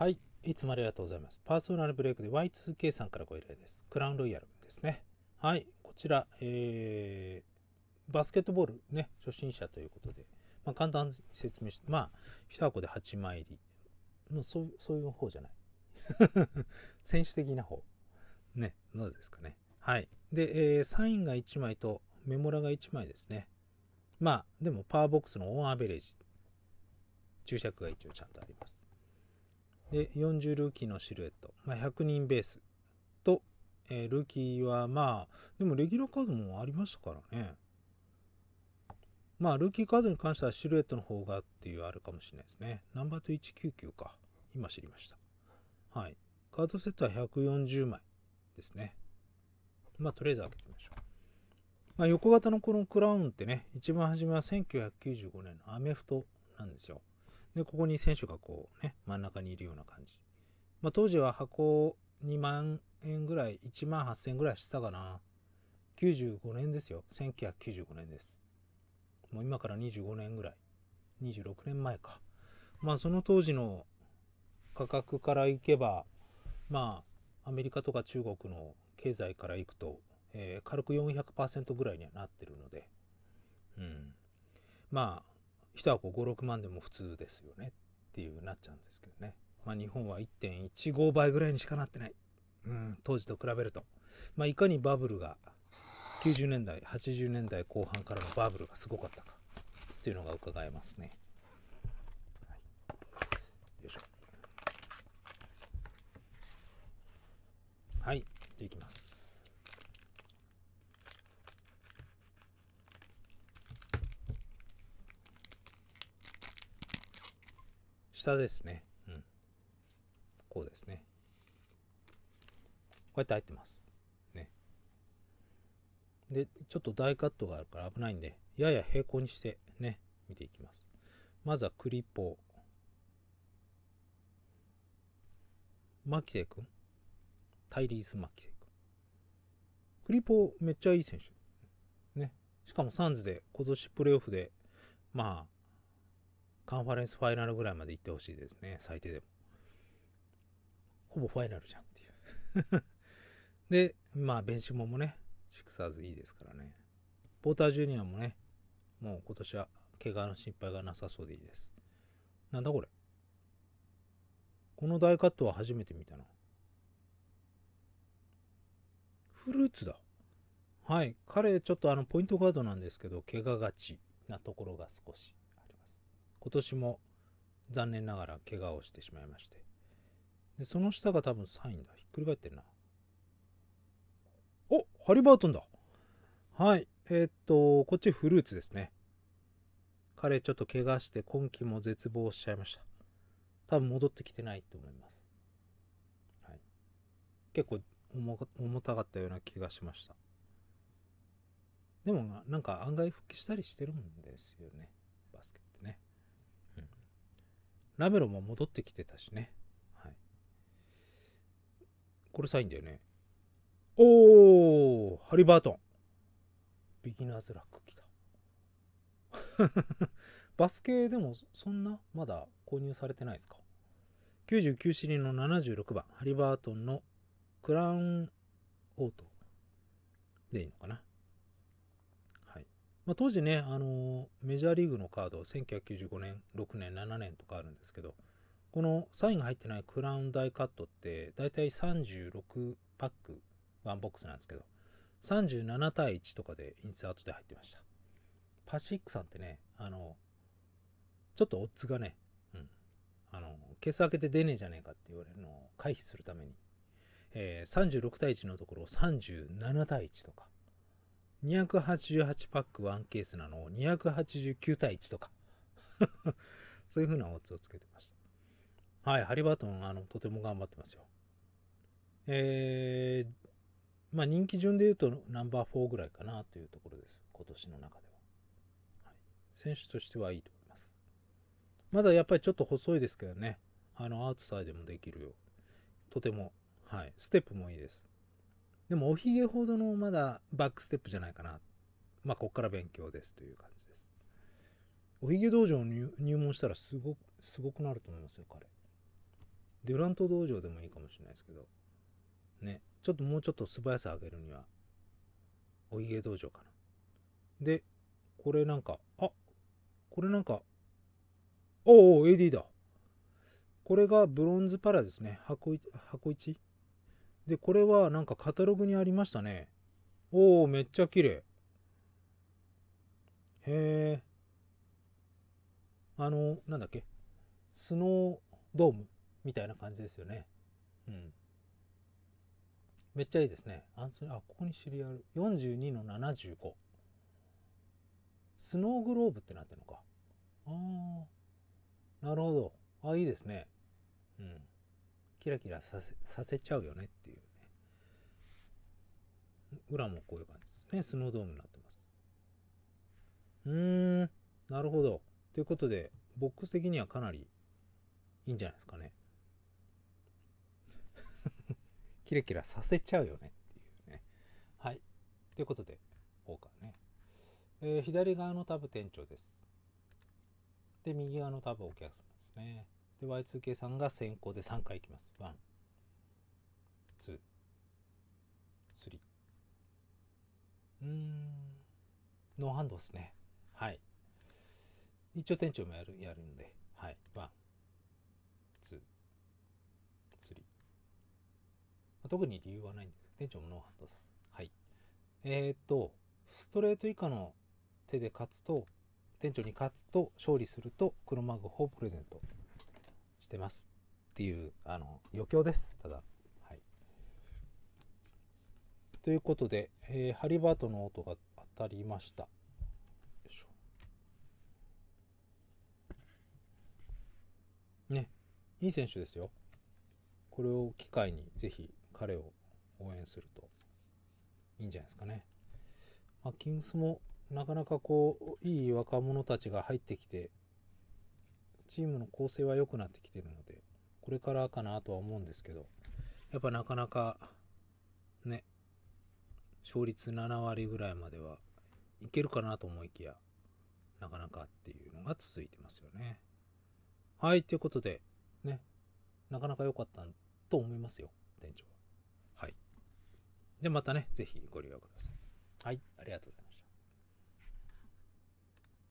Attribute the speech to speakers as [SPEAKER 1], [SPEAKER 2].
[SPEAKER 1] はい。いつもありがとうございます。パーソナルブレイクで Y2K さんからご依頼です。クラウンロイヤルですね。はい。こちら、えー、バスケットボールね、初心者ということで、まあ、簡単に説明して、まあ、1箱で8枚入り。もうそうそういう方じゃない。選手的な方。ね、どうですかね。はい。で、えー、サインが1枚とメモラが1枚ですね。まあ、でもパワーボックスのオンアベレージ。注釈が一応ちゃんとあります。で、40ルーキーのシルエット。まあ、100人ベースと、えー、ルーキーはまあ、でもレギュラーカードもありましたからね。まあ、ルーキーカードに関してはシルエットの方がっていうあるかもしれないですね。ナンバーと199か。今知りました。はい。カードセットは140枚ですね。まあ、とりあえず開けてみましょう。まあ、横型のこのクラウンってね、一番初めは1995年のアメフトなんですよ。で、ここに選手がこうね、真ん中にいるような感じ。まあ、当時は箱2万円ぐらい、1万8000円ぐらいしたかな。95年ですよ。1995年です。もう今から25年ぐらい。26年前か。まあその当時の価格からいけば、まあアメリカとか中国の経済からいくと、えー、軽く400%ぐらいにはなってるので、うん。まあ1箱56万でも普通ですよねっていうなっちゃうんですけどね。まあ日本は1.15倍ぐらいにしかなってない。うん、当時と比べると。まあいかにバブルが90年代、80年代後半からのバブルがすごかったかっていうのが伺えますね。はい、よいしょ。はい、じゃあいきます。下ですね。うん。こうですね。こうやって入ってます。ね。で、ちょっと大カットがあるから危ないんで、やや平行にしてね、見ていきます。まずはクリポー。マキセイ君タイリース・マキセイ君。クリポーめっちゃいい選手。ね。しかもサンズで今年プレーオフで、まあ、カンファレンスファイナルぐらいまで行ってほしいですね、最低でも。ほぼファイナルじゃんっていう で、まあ、ベンシモもね、シクサーズいいですからね。ポータージュニアもね、もう今年は怪我の心配がなさそうでいいです。なんだこれこの大カットは初めて見たな。フルーツだ。はい。彼、ちょっとあの、ポイントガードなんですけど、怪我がちなところが少し今年も残念ながら怪我をしてしまいまして。でその下が多分サインだ。ひっくり返ってるな。おハリバートンだ。はい。えー、っとこっちフルーツですね。彼ちょっと怪我して今季も絶望しちゃいました。多分戻ってきてないと思います、はい、結構重たかったような気がしました。でもなんか案外復帰したりしてるんですよね。ラメロも戻ってきてたしね。はい。これサインだよね。おーハリバートン。ビギナーズラック来た。バス系でもそんなまだ購入されてないですか ?99 シリの76番、ハリバートンのクラウンオートでいいのかな？まあ、当時ね、あのメジャーリーグのカード1995年6年7年とかあるんですけどこのサインが入ってないクラウンダイカットってだいたい36パックワンボックスなんですけど37対1とかでインサートで入ってました。パシフィックさんってねあのちょっとオッズがね、うん、あのケース開けて出ねえじゃねえかって言われるのを回避するために、えー、36対1のところを37対1とか288パック1ケースなのを289対1とか そういう風なオッズをつけてました。はい、ハリバートン、あの、とても頑張ってますよ。えー、まあ人気順で言うとナンバー4ぐらいかなというところです。今年の中では。はい、選手としてはいいと思います。まだやっぱりちょっと細いですけどね。あの、アウトサイドもできるよう。とても、はい、ステップもいいです。でもおひげほどのまだバックステップじゃないかな。まあ、こっから勉強ですという感じです。おひげ道場に入門したらすごく、すごくなると思いますよ、彼。デュラント道場でもいいかもしれないですけど、ね、ちょっともうちょっと素早さ上げるには、お家芸道場かな。で、これなんか、あこれなんか、おお、AD だ。これがブロンズパラですね。箱箱1。で、これはなんかカタログにありましたね。おお、めっちゃ綺麗。へえ。あの、なんだっけスノードームみたいな感じですよね。うん。めっちゃいいですね。アンソニー、あ、ここにシリアル。42の75。スノーグローブってなってるのか。ああ。なるほど。あ、いいですね。キラキラさせさせちゃうよねっていうね。裏もこういう感じですね。スノードームになってます。うーん。なるほど。ということで、ボックス的にはかなりいいんじゃないですかね。キラキラさせちゃうよねっていうね。はい。ということで、ウォーカーね。えー、左側のタブ店長です。で、右側のタブお客様ですね。で、Y2K さんが先行で3回いきます。1、2、3。うーん、ノーハンドですね。はい。一応店長もやる、やるんで、はい。1、2、3。特に理由はないんです。店長もノーハンドです。はい。えー、っと、ストレート以下の手で勝つと、店長に勝つと、勝利すると、黒マグホをプレゼントしてます。っていう、あの、余興です。ただ。はい。ということで、えー、ハリバートの音が当たりました。ね、いい選手ですよ。これを機会にぜひ彼を応援するといいんじゃないですかね。まあ、キングスもなかなかこういい若者たちが入ってきてチームの構成は良くなってきてるのでこれからかなとは思うんですけどやっぱなかなかね勝率7割ぐらいまではいけるかなと思いきやなかなかっていうのが続いてますよね。はい、ということで、ね、なかなか良かったと思いますよ、店長は。はい。じゃあまたね、ぜひご利用ください。はい、ありがとうございました。